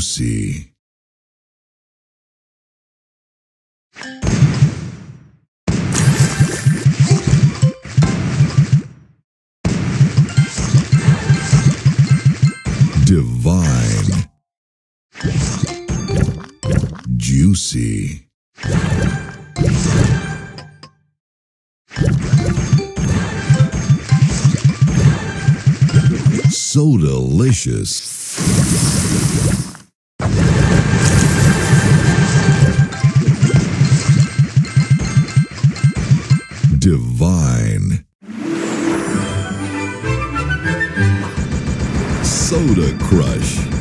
Juicy. Divine. Juicy. So delicious. Divine. Soda Crush.